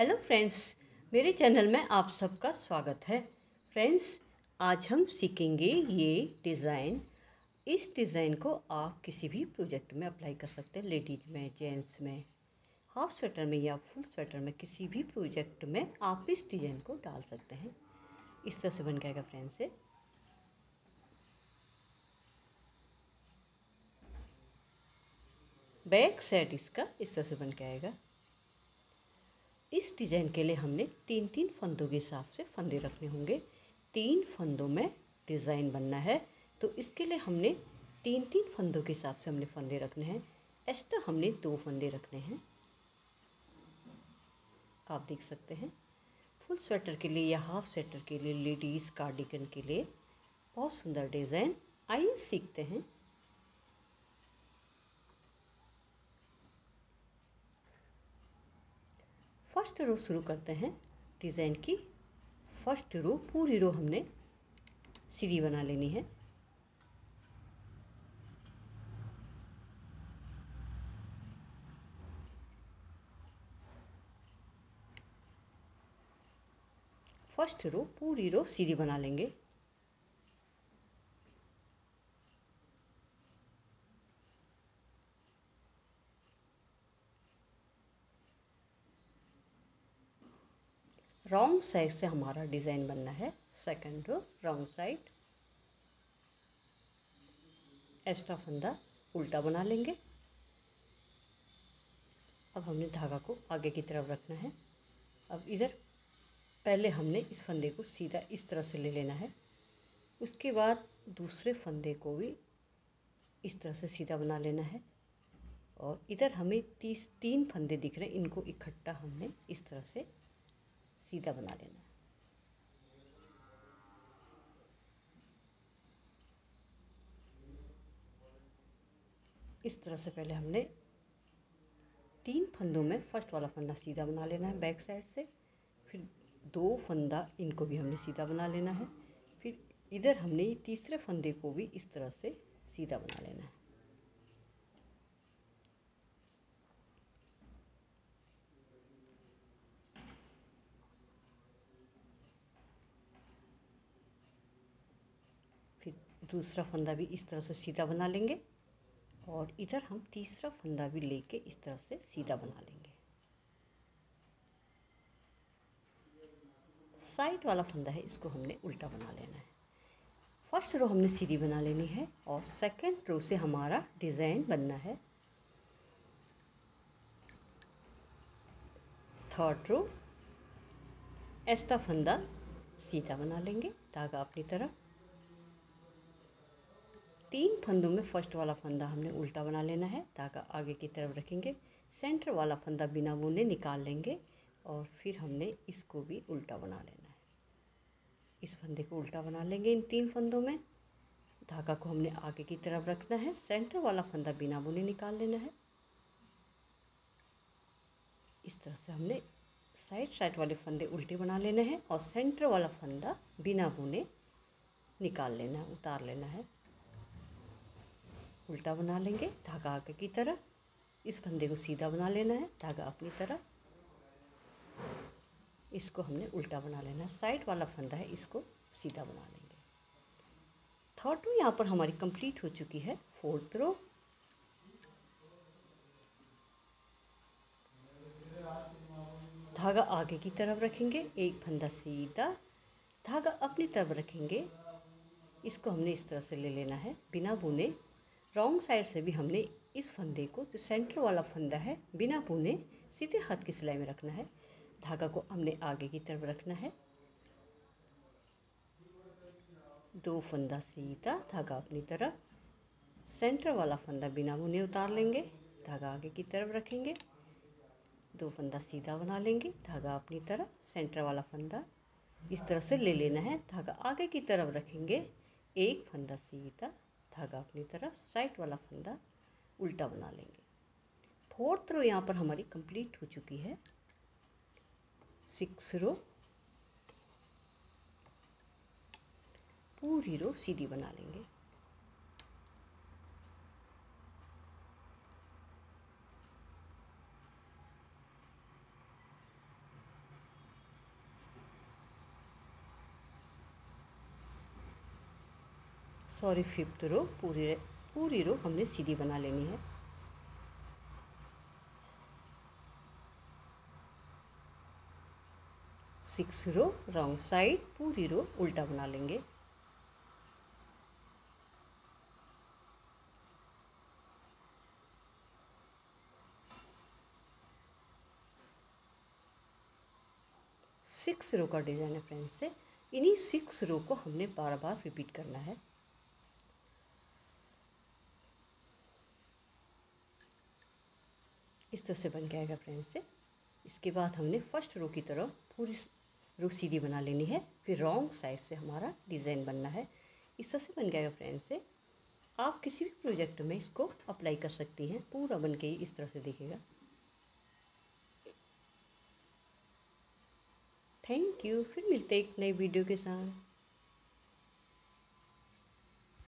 Hello friends मेरे channel में आप सबका स्वागत है। फ्रेंड्स आज हम सीखेंगे ये डिज़ाइन इस डिज़ाइन को आप किसी भी प्रोजेक्ट में अप्लाई कर सकते हैं लेडीज़ में जेंट्स में हाफ़ स्वेटर में या फुल स्वेटर में, किसी भी प्रोजेक्ट में आप इस डिज़ाइन को डाल सकते हैं। इस तरह से बन जाएगा फ्रेंड्स से बैक सेट इसका इस तरह से बन के आएगा। इस डिज़ाइन के लिए हमने तीन तीन फंदों के हिसाब से फंदे रखने होंगे। तीन फंदों में डिज़ाइन बनना है तो इसके लिए हमने तीन तीन फंदों के हिसाब से हमने फंदे रखने हैं। एक्स्ट्रा हमने दो फंदे रखने हैं। आप देख सकते हैं, फुल स्वेटर के लिए या हाफ़ स्वेटर के लिए, लेडीज़ कार्डिगन के लिए बहुत सुंदर डिज़ाइन। आइए सीखते हैं। फ़र्स्ट रो शुरू करते हैं। डिज़ाइन की फ़र्स्ट रो, पूरी रो हमने सीधी बना लेनी है। फ़र्स्ट रो, पूरी रो सीधी बना लेंगे। रॉन्ग साइड से हमारा डिज़ाइन बनना है। Second row wrong side extra फंदा उल्टा बना लेंगे। अब हमने धागा को आगे की तरफ़ रखना है। अब इधर पहले हमने इस फंदे को सीधा इस तरह से ले लेना है। उसके बाद दूसरे फंदे को भी इस तरह से सीधा बना लेना है। और इधर हमें तीस, तीन फंदे दिख रहे हैं। इनको इकट्ठा हमने इस तरह से सीधा बना लेना है। इस तरह से पहले हमने तीन फंदों में फ़र्स्ट वाला फंदा सीधा बना लेना है बैक साइड से, फिर दो फंदा इनको भी हमने सीधा बना लेना है, फिर इधर हमने तीसरे फंदे को भी इस तरह से सीधा बना लेना है फिर दूसरा फंदा भी इस तरह से सीधा बना लेंगे और इधर हम तीसरा फंदा भी लेके इस तरह से सीधा बना लेंगे। साइड वाला फंदा है, इसको हमने उल्टा बना लेना है। फ़र्स्ट रो हमने सीधी बना लेनी है और सेकंड रो से हमारा डिज़ाइन बनना है। थर्ड रो एक्स्ट्रा फंदा सीधा बना लेंगे धागा अपनी तरफ़ तीन फंदों में फ़र्स्ट वाला फंदा हमने उल्टा बना लेना है धागा आगे की तरफ़ रखेंगे। सेंटर वाला फंदा बिना बुने निकाल लेंगे और फिर हमने इसको भी उल्टा बना लेना है। इस फंदे को उल्टा बना लेंगे इन तीन फंदों में। धागा को हमने आगे की तरफ़ रखना है। सेंटर वाला फंदा बिना बुने निकाल लेना है। इस तरह से हमने साइड साइड वाले फंदे उल्टे बना लेने हैं और सेंटर वाला फंदा बिना बुने निकाल लेना है उतार लेना है। उल्टा बना लेंगे, धागा आगे की तरफ़ इस फंदे को सीधा बना लेना है, धागा अपनी तरफ़ इसको हमने उल्टा बना लेना है। साइड वाला फंदा है, इसको सीधा बना लेंगे। थर्ड रो यहाँ पर हमारी कंप्लीट हो चुकी है। फोर्थ रो धागा आगे की तरफ़ रखेंगे, एक फंदा सीधा। धागा अपनी तरफ़ रखेंगे। इसको हमने इस तरह से ले लेना है, बिना बुने। रॉन्ग साइड से भी हमने इस फंदे को, जो सेंटर वाला फंदा है, बिना बुने सीधे हाथ की सिलाई में रखना है। धागा को हमने आगे की तरफ़ रखना है। दो फंदा सीधा धागा अपनी तरफ़, सेंटर वाला फंदा बिना बुने उतार लेंगे, धागा आगे की तरफ़ रखेंगे। दो फंदा सीधा बना लेंगे, धागा अपनी तरफ़, सेंटर वाला फंदा इस तरह से ले लेना है, धागा आगे की तरफ़ रखेंगे। एक फंदा सीधा धागा अपनी तरफ़ साइड वाला फंदा उल्टा बना लेंगे। फोर्थ रो यहाँ पर हमारी कंप्लीट हो चुकी है। सिक्स रो पूरी रो सीधी बना लेंगे। सॉरी, फिफ्थ रो, पूरी पूरी रो हमने सीधी बना लेनी है। सिक्स रो रॉन्ग साइड, पूरी रो, उल्टा बना लेंगे। सिक्स रो का डिज़ाइन है फ्रेंड्स से। इन्हीं सिक्स रो को हमने बार बार रिपीट करना है। इस तरह से बन के आएगा फ्रेंड्स से। इसके बाद हमने फ़र्स्ट रो की तरफ़ पूरी रो सीधी बना लेनी है। फिर रॉन्ग साइड से हमारा डिज़ाइन बनना है। इस तरह से बन गया फ्रेंड्स से। आप किसी भी प्रोजेक्ट में इसको अप्लाई कर सकती हैं। पूरा बन के इस तरह से दिखेगा। थैंक यू फिर मिलते एक नई वीडियो के साथ।